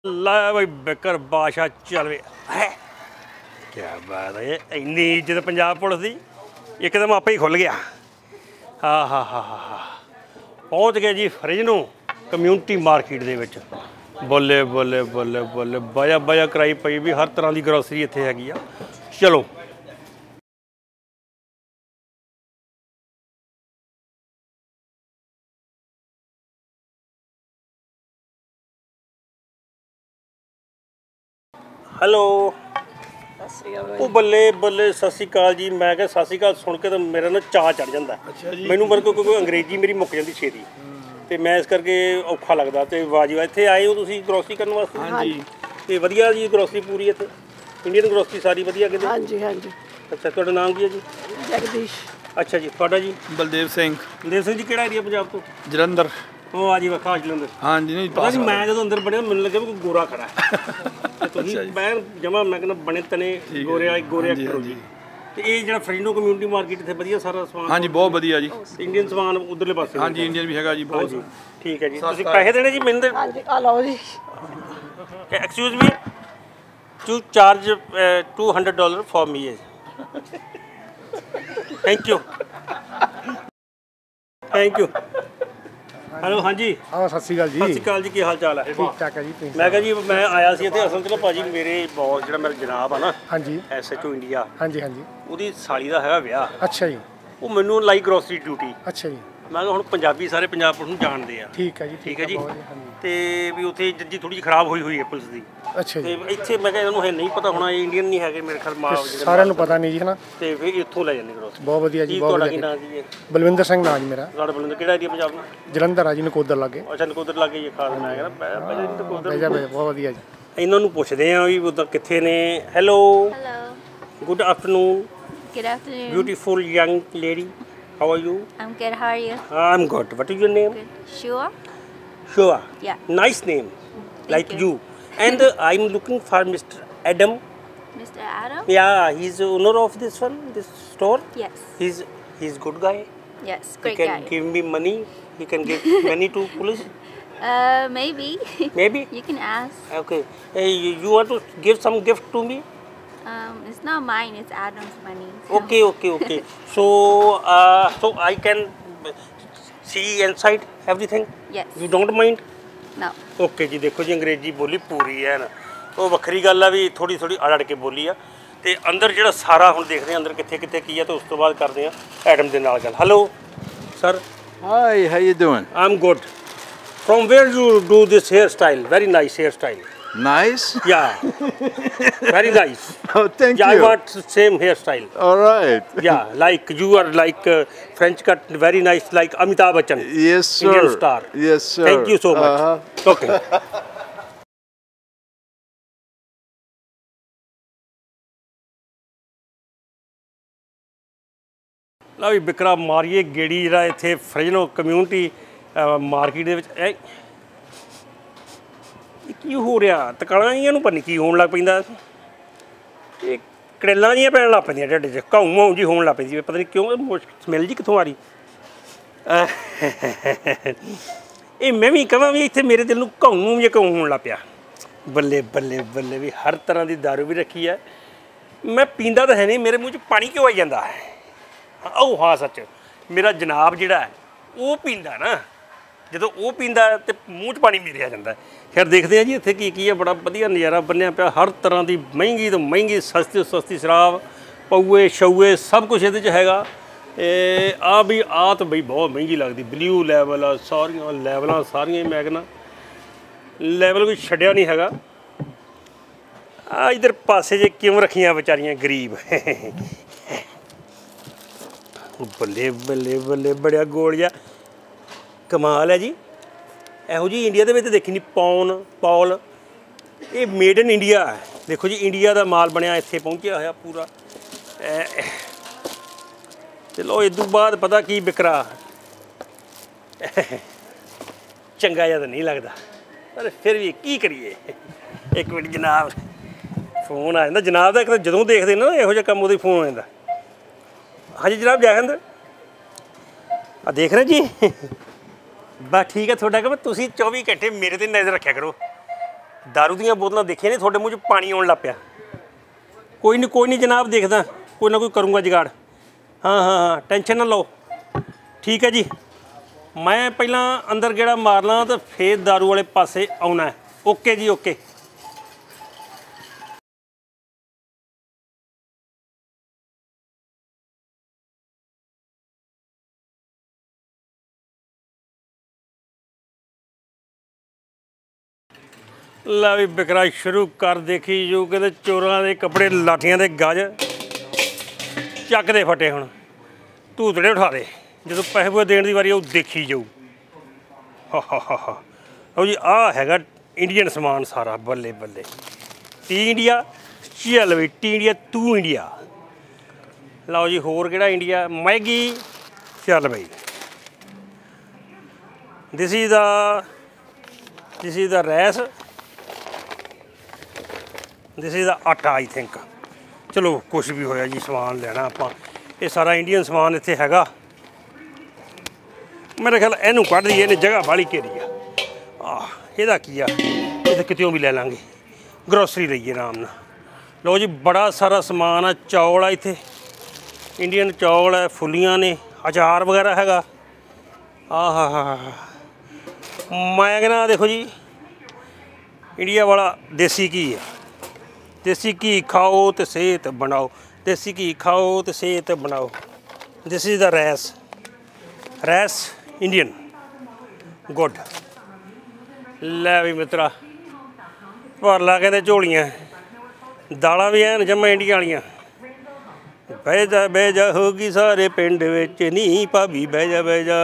ਲੈ ਬਈ ਬਕਰ ਬਾਸ਼ਾ ਚੱਲਵੇ ਹੈ? ਕੀ ਬਾਤ ਹੈ, ਇੰਨੀ ਇੱਜ਼ਤ ਪੰਜਾਬ ਪੁਲਿਸ ਦੀ, ਇੱਕਦਮ ਆਪੇ ਹੀ ਖੁੱਲ ਗਿਆ। ਹਾ ਹਾ ਹਾ ਹਾ ਪਹੁੰਚ ਗਏ ਜੀ ਫਰਿਜ ਨੂੰ ਕਮਿਊਨਿਟੀ ਮਾਰਕੀਟ ਦੇ ਵਿੱਚ। ਬੱਲੇ ਬੱਲੇ ਬੱਲੇ ਬੱਲੇ ਬਾਇਆ ਬਾਇਆ ਕਰਾਈ ਪਈ ਵੀ ਹਰ ਤਰ੍ਹਾਂ ਦੀ ਗਰੋਸਰੀ ਇੱਥੇ ਹੈਗੀ ਆ। ਚਲੋ ਹੈਲੋ। ਉਹ ਬੱਲੇ ਬੱਲੇ ਸਤਿ ਸ਼੍ਰੀ ਅਕਾਲ ਜੀ। ਮੈਂ ਕਿਹਾ ਸਤਿ ਸ਼੍ਰੀ ਅਕਾਲ ਸੁਣ ਕੇ ਤਾਂ ਮੇਰਾ ਨਾ ਚਾਹ ਚੜ ਜਾਂਦਾ। ਮੈਨੂੰ ਮਰ ਕੋਈ ਕੋਈ ਅੰਗਰੇਜ਼ੀ ਮੇਰੀ ਮੁੱਕ ਜਾਂਦੀ ਛੇਤੀ। ਤੇ ਮੈਂ ਇਸ ਕਰਕੇ ਔਖਾ ਲੱਗਦਾ ਤੇ ਵਾਜੀ ਇੱਥੇ ਆਏ ਹੋ ਤੁਸੀਂ ਗਰੋਸਰੀ ਕਰਨ ਵਾਸਤੇ? ਹਾਂਜੀ। ਤੇ ਵਧੀਆ ਜੀ ਗਰੋਸਰੀ ਪੂਰੀ ਇੱਥੇ? ਇੰਡੀਅਨ ਗਰੋਸਰੀ ਸਾਰੀ ਵਧੀਆ ਕਿਤੇ ਹਾਂਜੀ ਹਾਂਜੀ। ਅੱਛਾ ਤੁਹਾਡਾ ਨਾਮ ਕੀ ਹੈ ਜੀ? ਜਗਦੀਸ਼। ਅੱਛਾ ਜੀ ਤੁਹਾਡਾ ਜੀ? ਬਲਦੇਵ ਸਿੰਘ। ਦੇਵ ਸਿੰਘ ਜੀ ਕਿਹੜਾ ਏਰੀਆ ਪੰਜਾਬ ਤੋਂ? ਜਲੰਧਰ। ਉਹ ਆ ਜੀ ਵਖਾ ਜਲੰਧਰ ਹਾਂਜੀ ਨਹੀਂ ਪਾਸ ਮੈਂ ਜਦੋਂ ਅੰਦਰ ਬਣਿਆ ਮੈਨੂੰ ਲੱਗਿਆ ਵੀ ਕੋਈ ਗੋਰਾ ਖੜਾ ਹੈ। ਤੁਸੀਂ ਮੈਂ ਜਮਾ ਮੈਂ ਕਹਿੰਦਾ ਬਣੇ ਤਨੇ ਗੋਰੇ ਵਾਲੇ ਗੋਰੇ ਐਕਟਰ ਹੋ ਜੀ। ਤੇ ਇਹ ਜਿਹੜਾ ਫਰੀਨੋ ਕਮਿਊਨਿਟੀ ਮਾਰਕੀਟ ਇੱਥੇ ਵਧੀਆ ਸਾਰਾ ਸਮਾਨ ਹਾਂਜੀ ਬਹੁਤ ਵਧੀਆ ਜੀ। ਇੰਡੀਅਨ ਸਮਾਨ ਉਧਰਲੇ ਪਾਸੇ ਹਾਂਜੀ ਇੰਡੀਅਨ ਵੀ ਹੈਗਾ ਜੀ ਬਹੁਤ ਠੀਕ ਹੈ ਜੀ। ਤੁਸੀਂ ਪੈਸੇ ਦੇਣੇ ਜੀ ਮੈਨੂੰ ਹਾਂਜੀ ਆ ਲਓ ਜੀ। Excuse me to charge 200 dollar for me thank you thank you hello ਹਾਂਜੀ। ਹਾਂ ਸਤਿ ਸ਼੍ਰੀ ਅਕਾਲ ਜੀ। ਸਤਿ ਸ਼੍ਰੀ ਅਕਾਲ ਜੀ ਕੀ ਹਾਲ ਚਾਲ ਹੈ ਠੀਕ ਠਾਕ ਹੈ ਜੀ ਤੁਸੀਂ ਮੈਂ ਕਿਹਾ ਜੀ ਮੈਂ ਆਇਆ ਸੀ ਇੱਥੇ ਅਸਲ ਨਾ ਭਾਜੀ ਮੇਰੇ ਬੌਸ ਜਿਹੜਾ ਮੇਰਾ ਜਨਾਬ ਆ ਨਾ ਹਾਂਜੀ। ਐਸਐਚਓ ਇੰਡੀਆ ਹਾਂਜੀ ਹਾਂਜੀ। ਉਹਦੀ ਸਾਲੀ ਦਾ ਹੈਗਾ ਵਿਆਹ। ਅੱਛਾ ਜੀ। ਉਹ ਮੈਨੂੰ ਲਾਈ ਗਰੋਸਰੀ ਡਿਊਟੀ ਅੱਛਾ ਜੀ। ਮੈਂ ਕਿਹਾ ਹੁਣ ਪੰਜਾਬੀ ਸਾਰੇ ਪੰਜਾਬ ਪੁਲਿਸ ਨੂੰ ਜਾਣਦੇ ਆ। ਠੀਕ ਹੈ ਜੀ ਠੀਕ ਹੈ ਜੀ। ਤੇ ਵੀ ਉੱਥੇ ਜੱਜੀ ਥੋੜੀ ਜਿਹੀ ਖਰਾਬ ਹੋਈ ਹੋਈ ਹੈ ਪੁਲਿਸ ਦੀ। ਅੱਛਾ ਤੇ ਜੀ ਇੱਥੇ ਮੈਂ ਕਿਹਾ ਇਹਨੂੰ ਹੈ ਨਹੀਂ ਪਤਾ ਹੋਣਾ ਇਹ ਇੰਡੀਅਨ ਨਹੀਂ ਹੈਗੇ ਮੇਰੇ ਖਿਆਲ ਮਾਂ ਜਿਹੜੇ ਸਾਰਿਆਂ ਨੂੰ ਪਤਾ ਨਹੀਂ ਜੀ ਹਨਾ। ਤੇ ਫਿਰ ਇੱਥੋਂ ਲੈ ਜਾਂਦੇ ਗਰੋਸਰੀ ਬਹੁਤ ਵਧੀਆ ਜੀ ਬਹੁਤ ਤੁਹਾਡਾ ਕੀ ਵਧੀਆ ਨਾਮ ਕੀ ਹੈ? ਬਲਵਿੰਦਰ ਸਿੰਘ ਨਾਂ ਜੀ ਮੇਰਾ। ਤੁਹਾਡਾ ਬਲੰਦ ਕਿਹੜਾ ਏਰੀਆ ਪੰਜਾਬ ਦਾ? ਜਲੰਧਰ ਆ ਜੀ ਨਕੋਦਰ ਲੱਗੇ। ਅੱਛਾ ਨਕੋਦਰ ਲੱਗੇ ਇਹ ਖਾਸ ਮੈਂ ਕਹਿੰਦਾ ਪੈ ਪੈ ਜੀ ਨਕੋਦਰ। ਬੈਜਾ ਬੈਜਾ ਬਹੁਤ ਵਧੀਆ ਜੀ। ਇਹਨਾਂ ਨੂੰ ਪੁੱਛਦੇ ਆ ਵੀ ਉਧਰ ਕਿੱਥੇ ਨੇ। Hello Hello. Good afternoon Good afternoon. beautiful young lady how are you I'm good. How are you? i'm good what is your name Good. Sure. Shua. Yeah. nice name like you, you. and uh, i'm looking for mr adam Mr. Adam? yeah he's the owner of this one this store Yes. he's he's good guy Yes. great guy. he can guy. give me money he can give money to police Uh, maybe. maybe you can ask. okay hey you, you want to give some gift to me Um, it's not mine. It's Adam's money. so- okay okay okay. So uh, so i can see inside everything? Yes. you don't mind? No. Okay ਜੀ ਦੇਖੋ ਜੀ ਅੰਗਰੇਜ਼ੀ ਬੋਲੀ ਪੂਰੀ ਹੈ ਨਾ ਉਹ ਵੱਖਰੀ ਗੱਲ ਆ ਵੀ ਥੋੜੀ ਥੋੜੀ ਅੜ ਅੜ ਕੇ ਬੋਲੀ ਆ ਤੇ ਅੰਦਰ ਜਿਹੜਾ ਸਾਰਾ ਹੁਣ ਦੇਖਦੇ ਆ ਅੰਦਰ ਕਿੱਥੇ ਕਿੱਥੇ ਕੀ ਆ ਤੇ ਉਸ ਤੋਂ ਬਾਅਦ ਕਰਦੇ ਆ ਐਡਮ ਦੇ ਨਾਲ ਗੱਲ hello sir hi how you doing I am good from where you do this hairstyle very nice hairstyle Nice. Yeah, very nice. Oh, thank Yeah, I you. want same hairstyle. All right. Yeah, like you are like uh, French cut, very nice, like Amitabh Bachchan. Yes, sir. Indian star. Yes, sir. Thank you so much. Uh-huh. Okay. ਲਓ ਵੀ ਬਿਕਰਾ ਮਾਰੀਏ ਗੇੜੀ ਜਿਹੜਾ ਇੱਥੇ ਫਰਜਨੋ community market ਦੇ ਵਿੱਚ ਇਹ ਕੀ ਹੋ ਰਿਹਾ? ਤਕਾਲਾਂ ਜੀਆਂ ਨੂੰ ਪਤਾ ਨਹੀਂ ਕੀ ਹੋਣ ਲੱਗ ਪੈਂਦਾ। ਇਹ ਕੜੇਲਾਂ ਜੀਆਂ ਪੈਣ ਲੱਗ ਪੈਂਦੀਆਂ ਢਿੱਡ 'ਚ, ਘਾਉ ਮਾਉ ਜੀ ਹੋਣ ਲੱਗ ਪੈਂਦੀ। ਪਤਾ ਨਹੀਂ ਕਿਉਂ ਸਮੈਲ ਜੀ ਕਿੱਥੋਂ ਆ ਰਹੀ? ਇਹ ਮੈਂ ਵੀ ਕਹਾਂ ਵੀ ਇੱਥੇ ਮੇਰੇ ਦਿਲ ਨੂੰ ਘਾਉ ਨੂੰ ਜਿਹਾ ਘਾਉ ਹੋਣ ਲੱਗ ਪਿਆ। ਬੱਲੇ ਬੱਲੇ ਬੱਲੇ ਵੀ ਹਰ ਤਰ੍ਹਾਂ ਦੀ दारू ਵੀ ਰੱਖੀ ਹੈ ਮੈਂ ਪੀਂਦਾ ਤਾਂ ਹੈ ਨਹੀਂ ਮੇਰੇ ਮੂੰਹ 'ਚ ਪਾਣੀ ਕਿਉਂ ਆਈ ਜਾਂਦਾ? ਹੈ ਉਹ ਹਾਂ, ਸੱਚ। ਮੇਰਾ ਜਨਾਬ ਜਿਹੜਾ ਉਹ ਪੀਂਦਾ ਨਾ। ਜਦੋਂ ਉਹ ਪੀਂਦਾ ਹੈ ਤੇ ਮੂੰਹ 'ਚ ਪਾਣੀ ਮੇਰੇ ਆ ਜਾਂਦਾ। ਹੈ। ਫਿਰ ਦੇਖਦੇ ਆ ਜੀ ਇੱਥੇ ਕੀ ਕੀ ਹੈ, ਬੜਾ ਵਧੀਆ ਨਜ਼ਾਰਾ ਬੰਨਿਆ ਪਿਆ, ਹਰ ਤਰ੍ਹਾਂ ਦੀ ਮਹਿੰਗੀ ਤੋਂ ਮਹਿੰਗੀ, ਸਸਤੀ ਤੋਂ ਸਸਤੀ ਸ਼ਰਾਬ, ਪਊਏ ਸ਼ਊਏ ਸਭ ਕੁਝ ਇਹਦੇ 'ਚ ਹੈਗਾ। ਇਹ ਆ ਵੀ ਆ ਤਾਂ ਬਈ ਬਹੁਤ ਮਹਿੰਗੀ ਲੱਗਦੀ ਬਲੂ ਲੈਵਲ ਆ, ਸਾਰੀਆਂ ਲੈਵਲਾਂ, ਸਾਰੀਆਂ ਹੀ ਮੈਂ ਲੈਵਲ ਕੋਈ ਛੱਡਿਆ ਨਹੀਂ ਹੈਗਾ। ਆ ਇਧਰ ਪਾਸੇ ਜੇ ਕਿਉਂ ਰੱਖੀਆਂ ਵਿਚਾਰੀਆਂ ਗਰੀਬ। ਬੱਲੇ ਬੱਲੇ ਬੱਲੇ, ਬੜਿਆ ਗੋਲ ਜਿਹਾ ਕਮਾਲ ਹੈ ਜੀ। ਇਹੋ ਜੀ ਇੰਡੀਆ ਦੇ ਵਿੱਚ ਦੇਖੀ ਨਹੀਂ ਪੌਨ ਪੌਲ, ਇਹ ਮੇਡ ਇਨ ਇੰਡੀਆ ਹੈ। ਦੇਖੋ ਜੀ ਇੰਡੀਆ ਦਾ ਮਾਲ ਬਣਿਆ, ਇੱਥੇ ਪਹੁੰਚਿਆ ਹੋਇਆ ਪੂਰਾ। ਚਲੋ, ਇਹ ਤੋਂ ਬਾਅਦ ਪਤਾ ਕੀ ਵਿਕਰਾ ਚੰਗਾ ਜਿਹਾ ਨਹੀਂ ਲੱਗਦਾ। ਪਰ ਫਿਰ ਵੀ ਕੀ ਕਰੀਏ? ਇੱਕ ਮਿੰਟ, ਜਨਾਬ। ਫੋਨ ਆ ਜਾਂਦਾ। ਜਨਾਬ ਦਾ ਇੱਕ ਤਾਂ ਜਦੋਂ ਦੇਖਦੇ ਨਾ, ਇਹੋ ਜਿਹਾ ਕੰਮ ਉਹਦੇ ਫੋਨ ਆ ਜਾਂਦਾ। ਹਾਂਜੀ ਜਨਾਬ, ਜੈ ਹਿੰਦ। ਆ ਦੇਖ ਰਹੇ ਜੀ? ਬਸ ਠੀਕ ਹੈ ਤੁਹਾਡਾ ਕੰਮ ਤੁਸੀਂ 24 ਘੰਟੇ ਮੇਰੇ ਤੇ ਨਜ਼ਰ ਰੱਖਿਆ ਕਰੋ दारू ਦੀਆਂ ਬੋਤਲਾਂ ਦੇਖੀਆਂ ਨੇ ਤੁਹਾਡੇ ਮੂੰਹ 'ਚ ਪਾਣੀ ਆਉਣ ਲੱਗ ਪਿਆ ਕੋਈ ਨਹੀਂ ਕੋਈ ਨਹੀਂ ਜਨਾਬ ਦੇਖਦਾ ਕੋਈ ਨਾ ਕੋਈ ਕਰੂੰਗਾ ਜੁਗਾੜ ਹਾਂ ਹਾਂ ਹਾਂ ਟੈਨਸ਼ਨ ਨਾ ਲਓ ਠੀਕ ਹੈ ਜੀ ਮੈਂ ਪਹਿਲਾਂ ਅੰਦਰ ਗੇੜਾ ਮਾਰਨਾ ਤੇ ਫੇਰ दारू ਵਾਲੇ ਪਾਸੇ ਆਉਣਾ ਹੈ ਓਕੇ ਜੀ ਓਕੇ ਲੈ ਵੀ ਬਿਕਰਾ ਸ਼ੁਰੂ ਕਰ ਦੇਖੀ ਜੋ ਕਹਿੰਦੇ ਚੋਰਾਂ ਦੇ ਕੱਪੜੇ ਲਾਠੀਆਂ ਦੇ ਗਜ ਚੱਕ ਦੇ ਫਟੇ ਹੁਣ। ਧੂਤੜੇ ਉਠਾ ਦੇ। ਜਦੋਂ ਪੈਸੇ ਪੂਸੇ ਦੇਣ ਦੀ ਵਾਰੀ ਉਹ ਦੇਖੀ ਜਾਊ। ਹਾ ਹਾ ਹਾ ਹਾ। ਲਓ ਜੀ ਆ ਹੈਗਾ ਇੰਡੀਅਨ ਸਮਾਨ ਸਾਰਾ, ਬੱਲੇ ਬੱਲੇ। ਟੀ ਇੰਡੀਆ ਚੱਲ ਵੀ, ਟੀ ਇੰਡੀਆ, ਤੂੰ ਇੰਡੀਆ। ਲਓ ਜੀ, ਹੋਰ ਕਿਹੜਾ ਇੰਡੀਆ? ਮੈਗੀ ਚੱਲ ਬਈ। This is the, this is the rice. This is the atta I think ਚਲੋ ਕੁਝ ਵੀ ਹੋਇਆ ਜੀ ਸਮਾਨ ਲੈਣਾ ਆਪਾਂ ਇਹ ਸਾਰਾ ਇੰਡੀਅਨ ਸਮਾਨ ਇੱਥੇ ਹੈਗਾ ਮੇਰੇ ਖਿਆਲ ਇਹਨੂੰ ਕੱਢ ਦਈਏ ਇਹਨੇ ਜਗ੍ਹਾ ਬਾਲੀ ਘੇਰੀ ਆ ਆ ਇਹਦਾ ਕੀ ਆ ਇਹ ਤਾਂ ਕਿਤੇੋਂ ਵੀ ਲੈ ਲਾਂਗੇ ਗਰੋਸਰੀ ਲਈਏ ਆਰਾਮ ਨਾਲ ਲਓ ਜੀ ਬੜਾ ਸਾਰਾ ਸਮਾਨ ਆ ਚੌਲ ਆ ਇੱਥੇ ਇੰਡੀਅਨ ਚੌਲ ਹੈ ਫੁੱਲੀਆਂ ਨੇ ਅਚਾਰ ਵਗੈਰਾ ਹੈਗਾ ਆਹਾ ਹਾ ਮੈਂ ਕਹਿੰਦਾ ਦੇਖੋ ਜੀ ਇੰਡੀਆ ਵਾਲਾ ਦੇਸੀ ਘੀ ਆ ਦੇਸੀ ਘੀ ਖਾਓ ਤੇ ਸਿਹਤ ਬਣਾਓ ਦੇਸੀ ਘੀ ਖਾਓ ਤੇ ਸਿਹਤ ਬਣਾਓ this is the rice rice Indian good ਲੈ ਵੀ ਮਿੱਤਰਾ ਭਰ ਲਾ ਕਹਿੰਦੇ ਝੋਲੀਆਂ ਦਾਲਾਂ ਵੀ ਐਨ ਜਮਾ ਇੰਡੀਆ ਵਾਲੀਆਂ ਬਹਿ ਜਾ ਬਹਿ ਜਾ ਹੋਗੀ ਸਾਰੇ ਪਿੰਡ ਵਿੱਚ ਨਹੀਂ ਭਾਬੀ ਬਹਿ ਜਾ ਬਹਿ ਜਾ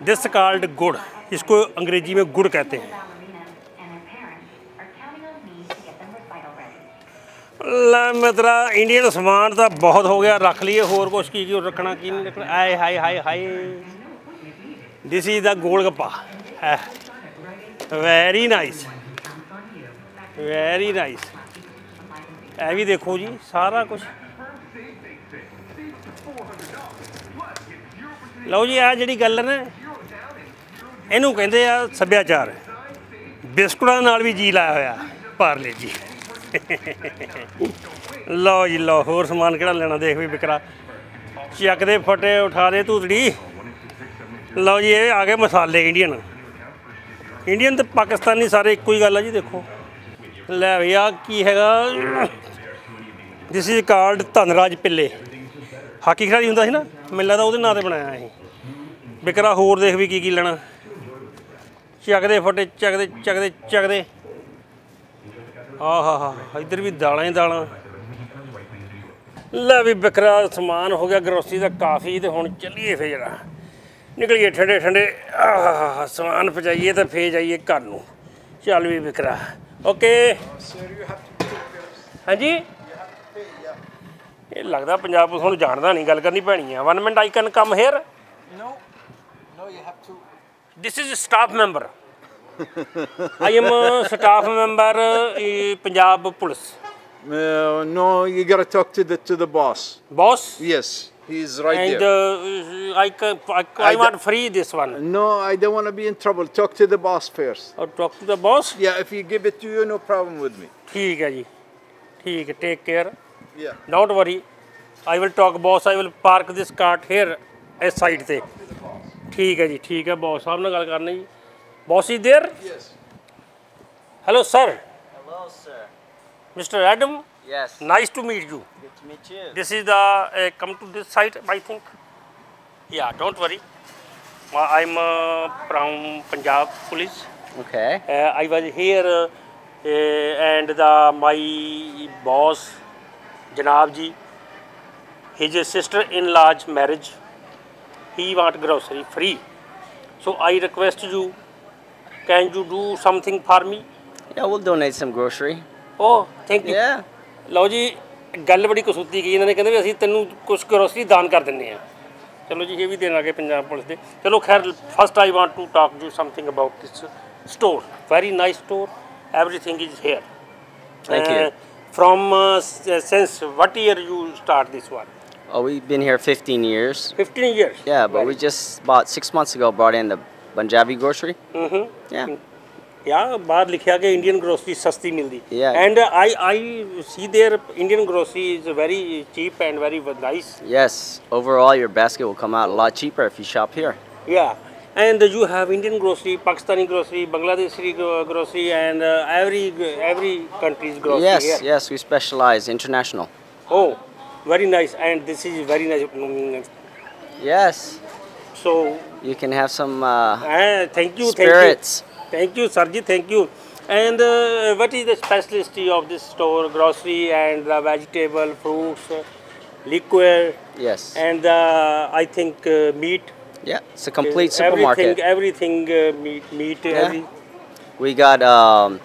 दिस कॉल्ड गुड़ इसको अंग्रेजी में गुड़ कहते हैं ਲੈ ਮਿੱਤਰਾ ਇੰਡੀਅਨ ਸਮਾਨ ਤਾਂ ਬਹੁਤ ਹੋ ਗਿਆ, ਰੱਖ ਲਈਏ ਹੋਰ ਕੁਛ ਕੀ ਕੀ ਰੱਖਣਾ, ਕੀ ਨਹੀਂ ਰੱਖਣਾ? ਆਏ ਹਾਏ ਹਾਏ ਹਾਏ। This is the golgappa very nice very nice ਇਹ ਵੀ ਦੇਖੋ ਜੀ, ਸਾਰਾ ਕੁਝ ਲਓ ਜੀ ਆ ਜਿਹੜੀ ਗੱਲ ਨਾ, ਇਹਨੂੰ ਕਹਿੰਦੇ ਆ ਸੱਭਿਆਚਾਰ। ਬਿਸਕੁਟਾਂ ਨਾਲ ਵੀ ਜੀ ਲਾਇਆ ਹੋਇਆ, ਪਾਰਲੇ ਜੀ। ਲਓ ਜੀ, ਲਓ, ਹੋਰ ਸਮਾਨ ਕਿਹੜਾ ਲੈਣਾ? ਦੇਖ ਵੀ ਵਿਕਰਾ ਚੱਕ ਦੇ, ਫਟੇ, ਉਠਾ ਦੇ, ਧੂਤੜੀ। ਲਓ ਜੀ, ਇਹ ਆ ਗਏ ਮਸਾਲੇ ਇੰਡੀਅਨ ਇੰਡੀਅਨ ਤੇ ਪਾਕਿਸਤਾਨੀ ਸਾਰੇ ਇੱਕੋ ਹੀ ਗੱਲ ਆ ਜੀ, ਦੇਖੋ। ਲੈ ਵੀ ਆ ਕੀ ਹੈਗਾ? This is called Dhanraj Pillay. Hockey ਖਿਡਾਰੀ ਹੁੰਦਾ ਸੀ ਨਾ? ਮੈਨੂੰ ਲੱਗਦਾ ਉਹਦੇ ਨਾਂ ਤੇ ਬਣਾਇਆ ਇਹ। ਵਿਕਰਾ ਹੋਰ ਦੇਖ ਵੀ ਕੀ ਕੀ ਲੈਣਾ ਚੱਕਦੇ ਫਟੇ ਚੱਕਦੇ ਚੱਕਦੇ ਚੱਕਦੇ ਆਹਾ ਹਾ ਇੱਧਰ ਵੀ ਦਾਲਾਂ ਹੀ ਦਾਲਾਂ। ਲੈ ਵੀ ਬਿਖਰਾ ਸਮਾਨ ਹੋ ਗਿਆ ਗਰੋਸਰੀ ਦਾ ਕਾਫੀ ਤੇ ਹੁਣ ਚੱਲੀਏ ਫੇਰ ਜਰਾ। ਨਿਕਲੀਏ ਠੰਡੇ ਠੰਡੇ ਆਹ ਸਮਾਨ ਪਹੁੰਚਾਈਏ ਤੇ ਫੇਰ ਜਾਈਏ ਘਰ ਨੂੰ। ਚੱਲ ਵੀ ਬਿਖਰਾ ਓਕੇ। ਹਾਂਜੀ? ਇਹ ਲੱਗਦਾ ਪੰਜਾਬ ਪੁਲਿਸ ਨੂੰ ਜਾਣਦਾ ਨਹੀਂ ਗੱਲ ਕਰਨੀ ਪੈਣੀ ਆ। One minute I can come here no, you have to. This is a staff member. I am a staff member in Punjab Police. Uh, no, you gotta talk to the to the boss. Boss? Yes, he's right and, there. Uh, I, I, I, I want free this one. No, I don't want to be in trouble. Talk to the boss first. Oh, talk to the boss? Yeah, if you give it to you, no problem with me. ठीक है जी, ठीक है. Take care. Yeah. Don't worry. I will talk boss. I will park this cart here, aside side ठीक है जी, ठीक है. Boss साहब ने गल करनी Bossy there? Yes. Hello, sir. Hello, sir. Mr. Adam? Yes. Nice to meet you. Good to meet you. This is the, uh, come to this side, I think. Yeah, don't worry. I'm uh, from Punjab police. Okay. Uh, I was here uh, uh, and the, my boss, Janab ji, his sister-in-law's marriage, he want grocery free. So I request you can you do something for me? Yeah, we'll donate some grocery. Oh, thank you. Yeah. ਲਓ ਜੀ ਗੱਲ ਬੜੀ ਕਸੂਤੀ ਕੀ ਇਹਨਾਂ ਨੇ ਕਹਿੰਦੇ ਵੀ ਅਸੀਂ ਤੈਨੂੰ ਕੁਝ ਗਰੋਸਰੀ ਦਾਨ ਕਰ ਦਿੰਨੇ ਆ ਚਲੋ ਜੀ ਇਹ ਵੀ ਦੇਣ ਲੱਗੇ ਪੰਜਾਬ ਪੁਲਿਸ ਦੇ ਚਲੋ ਖੈਰ first I want to talk you something about this store very nice store everything is here Thank you. From since what year you start this one Oh, we've been here 15 years. 15 years Yeah, but we just about six months ago brought in the Punjabi grocery. Mm-hmm. Yeah. Yeah, बाहर लिखा कि Indian grocery सस्ती मिलती. Yeah. And uh, I I see their Indian grocery is very cheap and very nice. Yes. Overall, your basket will come out a lot cheaper if you shop here. Yeah. And uh, you have Indian grocery, Pakistani grocery, Bangladeshi grocery, and uh, every every country's grocery. Yes, here. yes, we specialize international. Oh, very nice. And this is very nice. Mm. Yes. So you can have some uh, ah, thank you, spirits. Thank you, thank you Sarji, thank you. And uh, what is the specialty of this store, grocery and the vegetable, fruits, liquor? Yes. And uh, I think uh, meat. Yeah, it's a complete uh, supermarket. Everything, everything uh, meat, meat. Yeah. Every we got um,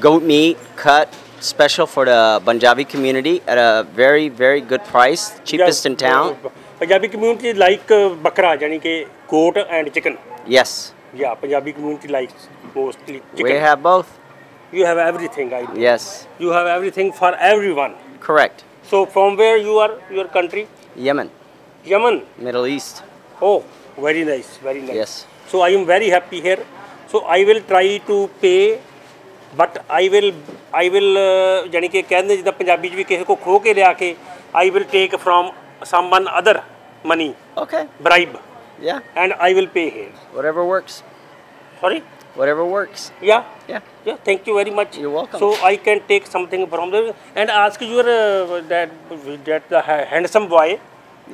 goat meat cut special for the Punjabi community at a very, very good price, cheapest in town. Punjabi community like uh, bakra, yani goat and chicken. Yes. Yeah, Punjabi community likes mostly chicken. We have both. You have everything, I do. Yes. You have everything for everyone. Correct. So from where you are, your country? Yemen. Yemen? Middle East. Oh, very nice, very nice. Yes. So I am very happy here. So I will try to pay but I will, I will, yani ke ਕਹਿੰਦੇ ਜਿੱਦਾਂ Punjabi ji ਵੀ ਕਿਸੇ ko kho ke ਲਿਆ ਕੇ I will take from someone other money. Okay. Bribe. Yeah, and I will pay here. whatever works. Sorry? Whatever works. Yeah. Yeah. Yeah. Thank you very much. You're welcome. So I can take something from there and ask your uh, that that the ha- handsome boy.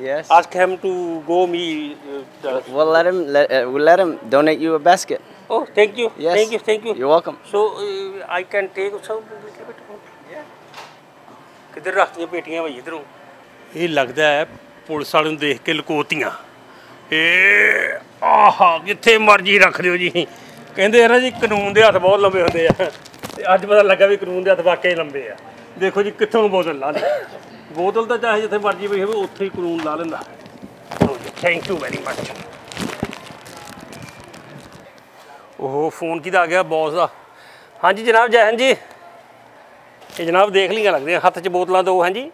Yes. Ask him to go me. Uh, the, We'll let him. Let, uh, we'll let him donate you a basket. oh, thank you. Yes. Thank you. Thank you. You're welcome. So uh, I can take some little bit. ਕਿੱਧਰ ਰੱਖਦੀਆਂ ਪੇਟੀਆਂ ਭਾਈ ਇਧਰੋਂ ਇਹ ਲੱਗਦਾ ਹੈ police ਵਾਲੇ ਨੂੰ ਦੇਖ ਕੇ ਲਕੋਤੀਆਂ ਇਹ ਆਹਾ ਕਿੱਥੇ ਮਰਜ਼ੀ ਰੱਖ ਦਿਓ ਜੀ। ਕਹਿੰਦੇ ਆ ਨਾ ਜੀ, ਕਾਨੂੰਨ ਦੇ ਹੱਥ ਬਹੁਤ ਲੰਬੇ ਹੁੰਦੇ ਆ। ਤੇ ਅੱਜ ਪਤਾ ਲੱਗਾ ਵੀ ਕਾਨੂੰਨ ਦੇ ਹੱਥ ਵਾਕਈ ਲੰਬੇ ਆ। ਦੇਖੋ ਜੀ, ਕਿੱਥੋਂ ਬੋਤਲ ਲਾ ਲਈ। ਬੋਤਲ ਤਾਂ ਚਾਹੇ ਜਿੱਥੇ ਮਰਜ਼ੀ ਪਈ ਹੋਵੇ, ਉੱਥੇ ਹੀ ਕਾਨੂੰਨ ਲਾ ਲੈਂਦਾ। ਥੈਂਕ ਯੂ ਵੈਰੀ ਮਚ ਉਹ ਫੋਨ ਕਿਹਦਾ ਆ ਗਿਆ? ਬੌਸ ਦਾ। ਹਾਂਜੀ, ਜਨਾਬ ਜੈ ਹਿੰਦ ਜੀ। ਇਹ ਜਨਾਬ ਦੇਖ ਲਈਆਂ ਲੱਗਦੇ ਹੱਥ 'ਚ ਬੋਤਲਾਂ ਦੋ, ਹਾਂਜੀ।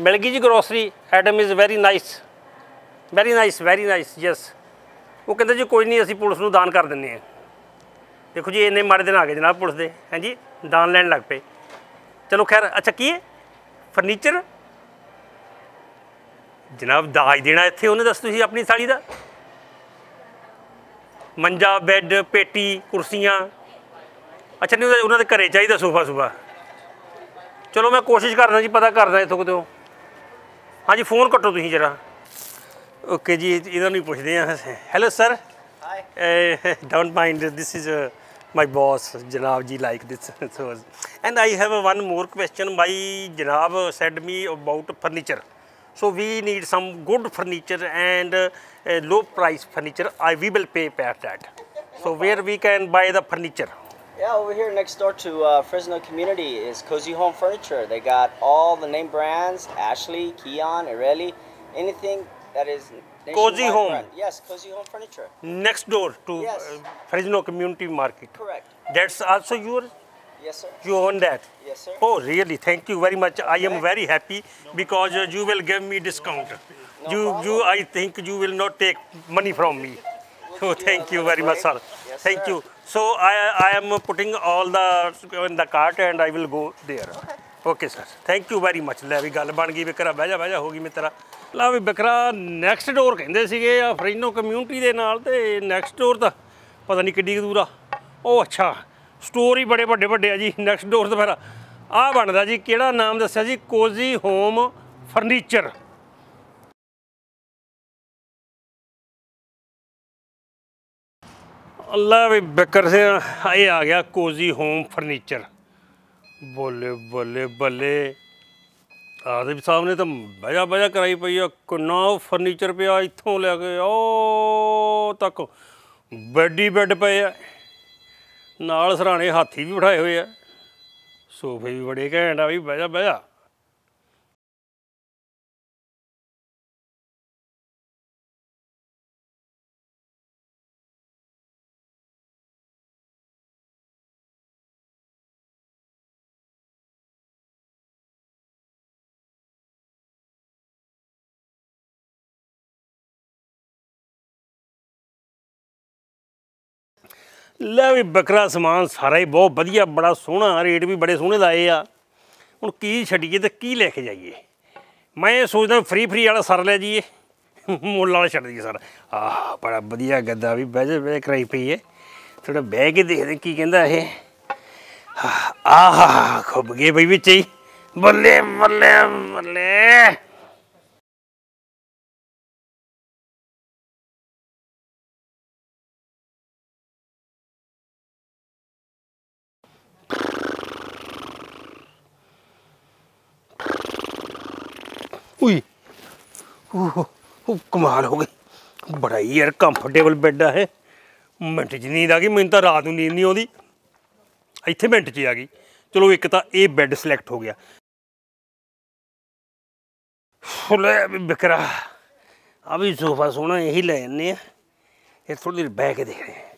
ਮਿਲ ਗਈ ਜੀ grocery item is very nice very nice very nice yes ਉਹ ਕਹਿੰਦੇ ਜੀ ਕੋਈ ਨਹੀਂ, ਅਸੀਂ ਪੁਲਿਸ ਨੂੰ ਦਾਨ ਕਰ ਦਿੰਨੇ ਆ ਦੇਖੋ ਜੀ, ਇੰਨੇ ਮਾੜੇ ਦਿਨ ਆ ਗਏ ਜਨਾਬ ਪੁਲਿਸ ਦੇ ਹਾਂਜੀ ਦਾਨ ਲੈਣ ਲੱਗ ਪਏ। ਚਲੋ ਖੈਰ, ਅੱਛਾ ਕੀ ਹੈ? ਫਰਨੀਚਰ ਜਨਾਬ, ਦਾਜ ਦੇਣਾ ਇੱਥੇ ਉਹਨੇ ਦੱਸ ਤੁਸੀਂ ਆਪਣੀ ਸਾਲੀ ਦਾ? ਮੰਜਾ ਬੈੱਡ ਪੇਟੀ, ਕੁਰਸੀਆਂ। ਅੱਛਾ, ਨਹੀਂ, ਉਹਦਾ- ਉਹਨਾਂ ਦੇ ਘਰੇ ਚਾਹੀਦਾ ਸੋਫਾ ਸੁਫਾ। ਚਲੋ ਮੈਂ ਕੋਸ਼ਿਸ਼ ਕਰਦਾ ਜੀ, ਪਤਾ ਕਰਦਾ ਇੱਥੋਂ ਕਿਤੋਂ। ਹਾਂਜੀ, ਫੋਨ ਕੱਟੋ ਤੁਸੀਂ ਜਰਾ। ਓਕੇ ਜੀ ਇਹਨਾਂ ਨੂੰ ਹੀ ਪੁੱਛਦੇ ਆ hello sir Hi. Uh, don't mind. This is uh, my boss, Janab ji, like this. so, and I have uh, one more question. My Janab said me about furniture. So we need some good furniture and uh, uh, low price furniture. I we will pay for that. So where we can buy the furniture? Yeah, over here next door to uh, Fresno Community is Cozy Home Furniture. They got all the name brands: Ashley, Keon, Ireli, anything that is. Cozy Home. brand. Yes, Cozy Home Furniture. Next door to Yes. uh, Fresno Community Market. Correct. That's also your. Yes, sir. You own that. Yes, sir. Oh, really? Thank you very much. I am very happy because uh, you will give me discount. No you, you, I think you will not take money from me. So thank you very much, sir. Yes, Thank sir. you. So I, I am putting all the in the cart and I will go there. Okay, okay sir thank you very much ਲੈ ਵੀ ਗੱਲ ਬਣ ਗਈ ਵਿਕਰਾ ਬਹਿ ਜਾ ਬਹਿ ਜਾ, ਹੋ ਗਈ ਮਿੱਤਰਾ। ਲਾ ਵੀ ਵਿਕਰਾ ਨੈਕਸਟ ਡੋਰ ਕਹਿੰਦੇ ਸੀਗੇ ਆ ਫਰੈਨੋ ਕਮਿਊਨਿਟੀ ਦੇ ਨਾਲ ਤੇ ਨੈਕਸਟ ਡੋਰ ਤਾਂ ਪਤਾ ਨਹੀਂ ਕਿੱਡੀ ਕੁ ਦੂਰ ਆ। ਉਹ ਅੱਛਾ ਸਟੋਰ ਹੀ ਬੜੇ ਵੱਡੇ ਵੱਡੇ ਆ ਜੀ ਨੈਕਸਟ ਡੋਰ ਤੇ ਫਿਰ ਆ ਬਣਦਾ ਜੀ, ਕਿਹੜਾ ਨਾਮ ਦੱਸਿਆ ਜੀ? ਕੋਜ਼ੀ ਹੋਮ ਫਰਨੀਚਰ ਅੱਲਾ ਵੀ ਬਕਰ ਸੇ ਇਹ ਆ ਗਿਆ ਕੋਜ਼ੀ ਹੋਮ ਫਰਨੀਚਰ ਬੱਲੇ ਬੱਲੇ ਬੱਲੇ। ਸਾਹਿਬ ਨੇ ਤਾਂ ਬਜਾ ਬਜਾ ਕਰਾਈ ਪਈ ਆ। ਕਿੰਨਾ ਫਰਨੀਚਰ ਪਿਆ ਇੱਥੋਂ ਲੈ ਕੇ, ਉਹ ਤੱਕ। ਬੈੱਡੀ ਬੈੱਡ ਪਏ ਆ। ਨਾਲ ਸਰਾਣੇ ਹਾਥੀ ਵੀ ਬਿਠਾਏ ਹੋਏ ਆ। ਸੋਫੇ ਵੀ ਬੜੇ ਘੈਂਟ ਆ ਵੀ ਬਹਿ ਬਹਿ ਜਾ ਲੈ ਵੀ ਬੱਕਰਾ ਸਮਾਨ ਸਾਰਾ ਹੀ ਬਹੁਤ ਵਧੀਆ, ਬੜਾ ਸੋਹਣਾ, ਰੇਟ ਵੀ ਬੜੇ ਸੋਹਣੇ ਲਾਏ ਆ। ਹੁਣ ਕੀ ਛੱਡੀਏ ਤੇ ਕੀ ਲੈ ਕੇ ਜਾਈਏ? ਮੈਂ ਇਹ ਸੋਚਦਾ ਫ੍ਰੀ ਫ੍ਰੀ ਵਾਲਾ ਸਰ ਲੈ ਜਾਈਏ। ਮੁੱਲ ਵਾਲਾ ਛੱਡ ਦਈਏ ਸਰ। ਆਹ, ਬੜਾ ਵਧੀਆ ਗੱਦਾ ਵੀ ਬਹਿ ਜਾ, ਬਹਿ ਕਰਾਈ ਪਈ ਏ। ਥੋੜਾ ਬਹਿ ਕੇ ਦੇਖਦੇ ਕੀ ਕਹਿੰਦਾ ਇਹ। ਆਹ, ਖੁੱਬ ਗਏ ਬਈ ਵਿੱਚ ਹੀ। ਬੱਲੇ ਬੱਲੇ ਬੱਲੇ। ਉਈ ਉਹ ਉਹ ਕਮਾਲ ਹੋ ਗਈ। ਬੜਾ ਹੀ ਯਾਰ ਕੰਫਰਟੇਬਲ ਬੈੱਡ ਆ ਇਹ। ਮਿੰਟ 'ਚ ਨੀਂਦ ਆ ਗਈ, ਮੈਨੂੰ ਤਾਂ ਰਾਤ ਨੂੰ ਨੀਂਦ ਨਹੀਂ ਆਉਂਦੀ। ਇੱਥੇ ਮਿੰਟ 'ਚ ਆ ਗਈ। ਚਲੋ ਇੱਕ ਤਾਂ ਇਹ ਬੈੱਡ ਸਿਲੈਕਟ ਹੋ ਗਿਆ। ਲੈ ਵੀ ਬਿਕਰਾ ਆ ਵੀ ਸੋਫਾ ਸੋਹਣਾ ਇਹੀ ਲੈ ਜੰਨੇ ਆ। ਇਹ ਥੋੜੀ ਦੇਰ ਬਹਿ ਕੇ ਦੇਖਦੇ ਆ।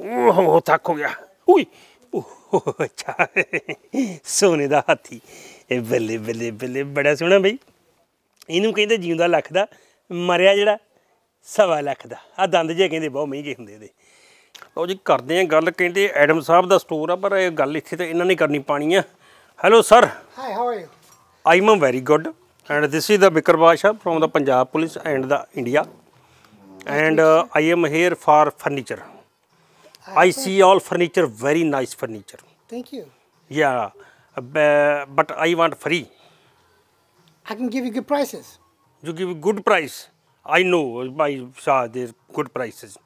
ਓਹ ਥੱਕ ਹੋ ਗਿਆ। ਉਈ ਓਹ, ਅੱਛਾ। ਸੋਨੇ ਦਾ ਹਾਥੀ। ਇਹ ਬੱਲੇ ਬੱਲੇ ਬੱਲੇ ਬੜਾ ਸੋਹਣਾ ਬਈ। ਇਹਨੂੰ ਕਹਿੰਦੇ ਜਿਉਂਦਾ ਲੱਖ ਦਾ ਮਰਿਆ ਜਿਹੜਾ ਸਵਾ ਲੱਖ ਦਾ ਆ ਦੰਦ ਜੇ ਕਹਿੰਦੇ ਬਹੁਤ ਮਹਿੰਗੇ ਹੁੰਦੇ ਇਹਦੇ ਲਓ ਜੀ ਕਰਦੇ ਆ ਗੱਲ ਕਹਿੰਦੇ ਐਡਮ ਸਾਹਿਬ ਦਾ ਸਟੋਰ ਆ ਪਰ ਇਹ ਗੱਲ ਇੱਥੇ ਤਾਂ ਇਹਨਾਂ ਨੇ ਕਰਨੀ ਪਾਣੀ ਆ hello sir how are you? I am very good, and this is the Bikar Basha from the Punjab Police and the India, and uh, I am here for furniture. I see all furniture, very nice furniture. Thank you. Yeah, uh, but I want free. I can give you good prices. You give a good price. I know by saw their good prices.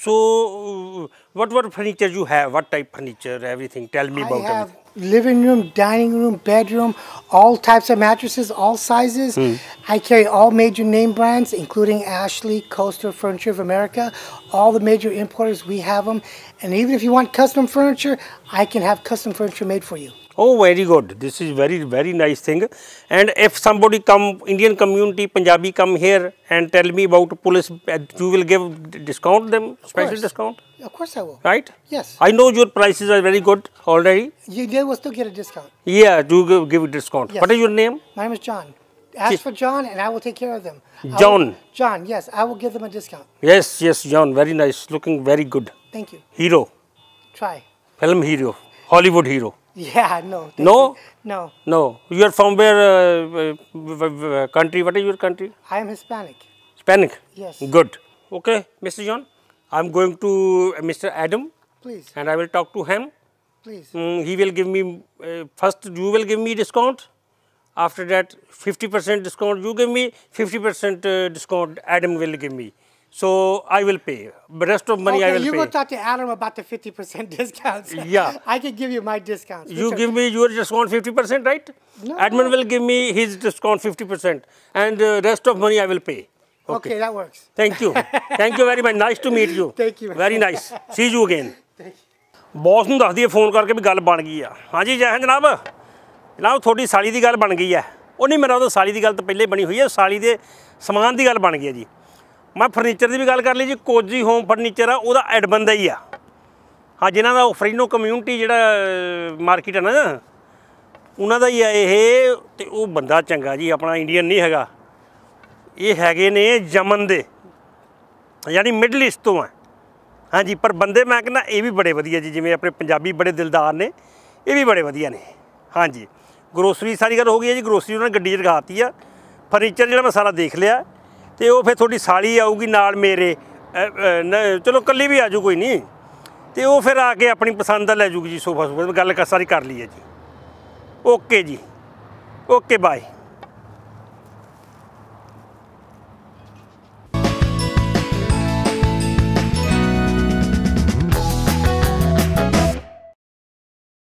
So, what what furniture you have? What type furniture? Everything. Tell me I about have everything. living room, dining room, bedroom, all types of mattresses, all sizes. Hmm. I carry all major name brands, including Ashley, Coaster Furniture of America. All the major importers, we have them. And even if you want custom furniture, I can have custom furniture made for you. Oh, very good. This is very, very nice thing. And if somebody come, Indian community, Punjabi come here and tell me about police, uh, you will give discount them, special course. discount, Of course I will. right? Yes. I know your prices are very good already. You they will still get a discount. Yeah, you give, give discount. Yes. What is your name? My name is John. Ask for John and I will take care of them. I will- John. John, yes, I will give them a discount. Yes, yes, John. Very nice. Looking very good. Thank you. Hero, Try. film hero, Hollywood hero. Yeah, no. No? No. No, you are from where uh, uh, w- w- country? What is your country? I am Hispanic. Hispanic. Yes. Good. Okay, Mr. John. I'm going to uh, Mr. Adam. Please, and I will talk to him. please. Mm, he will give me uh, first. You will give me discount. After that, 50% discount. You give me 50% uh, discount. Adam will give me. So I will pay. The rest of money I okay, will you pay. go talk to Adam about the 50% discounts. Yeah. I can give you my discounts. You give me your discount 50%, right? No. Admin will give me his discount 50%, and uh, rest of money I will pay. Okay, that works. Thank you. Thank you very much. Nice to meet you. Thank you. Very nice. See you again. Boss ਨੂੰ ਦੱਸ ਦਈਏ phone ਕਰਕੇ ਵੀ ਗੱਲ ਬਣ ਗਈ ਆ ਹਾਂਜੀ ਜੈ ਹਿੰਦ ਜਨਾਬ ਜਨਾਬ ਤੁਹਾਡੀ ਸਾਲੀ ਦੀ ਗੱਲ ਬਣ ਗਈ ਹੈ ਉਹ ਨਹੀਂ ਮੇਰਾ ਉਹਦਾ ਸਾਲੀ ਦੀ ਗੱਲ ਤਾਂ ਪਹਿਲੇ ਬਣੀ ਹੋਈ ਹੈ ਸਾਲੀ ਦੇ ਸਮਾਨ ਦੀ ਗੱਲ ਬਣ ਗਈ ਹੈ ਜੀ ਮੈਂ ਫਰਨੀਚਰ ਦੀ ਵੀ ਗੱਲ ਕਰ ਲਈ ਜੀ ਕੋਜੀ ਹੋਮ ਫਰਨੀਚਰ ਆ, ਉਹਦਾ ਐਡ ਬੰਦਾ ਹੀ ਆ। ਹਾਂ, ਜਿਨ੍ਹਾਂ ਦਾ ਫਰੀਨੋ ਕਮਿਊਨਿਟੀ ਜਿਹੜਾ ਮਾਰਕੀਟ ਹੈ ਨਾ, ਉਹਨਾਂ ਦਾ ਹੀ ਆ ਇਹ, ਤੇ ਉਹ ਬੰਦਾ ਚੰਗਾ ਜੀ, ਆਪਣਾ ਇੰਡੀਅਨ ਨਹੀਂ ਹੈਗਾ। ਇਹ ਹੈਗੇ ਨੇ ਯਮਨ ਦੇ, ਯਾਨੀ ਮਿਡਲ ਈਸਟ ਤੋਂ ਆ। ਹਾਂਜੀ ਪਰ ਬੰਦੇ ਮੈਂ ਕਹਿੰਦਾ ਇਹ ਵੀ ਬੜੇ ਵਧੀਆ ਜੀ, ਜਿਵੇਂ ਆਪਣੇ ਪੰਜਾਬੀ ਬੜੇ ਦਿਲਦਾਰ ਨੇ, ਇਹ ਵੀ ਬੜੇ ਵਧੀਆ ਨੇ। ਹਾਂਜੀ ਗਰੋਸਰੀ ਸਾਰੀ ਗੱਲ ਹੋ ਗਈ ਹੈ ਜੀ ਗਰੋਸਰੀ ਉਹਨਾਂ ਨੇ ਗੱਡੀ 'ਚ ਰਖਾਤੀ ਆ। ਫਰਨੀਚਰ ਜਿਹੜਾ ਮੈਂ ਸਾਰਾ ਦੇਖ ਲਿਆ ਤੇ ਉਹ ਫਿਰ ਤੁਹਾਡੀ ਸਾਲੀ ਆਊਗੀ ਨਾਲ ਮੇਰੇ। ਚਲੋ ਕੱਲੀ ਵੀ ਆਜੂ ਕੋਈ ਨਹੀਂ। ਤੇ ਉਹ ਫਿਰ ਆ ਕੇ ਆਪਣੀ ਪਸੰਦ ਦਾ ਲੈ ਜੂਗੀ ਜੀ ਸੋਫਾ ਸੋਫਾ। ਗੱਲ ਸਾਰੀ ਕਰ ਲਈ ਹੈ ਜੀ। ਓਕੇ ਜੀ। Okay, bye.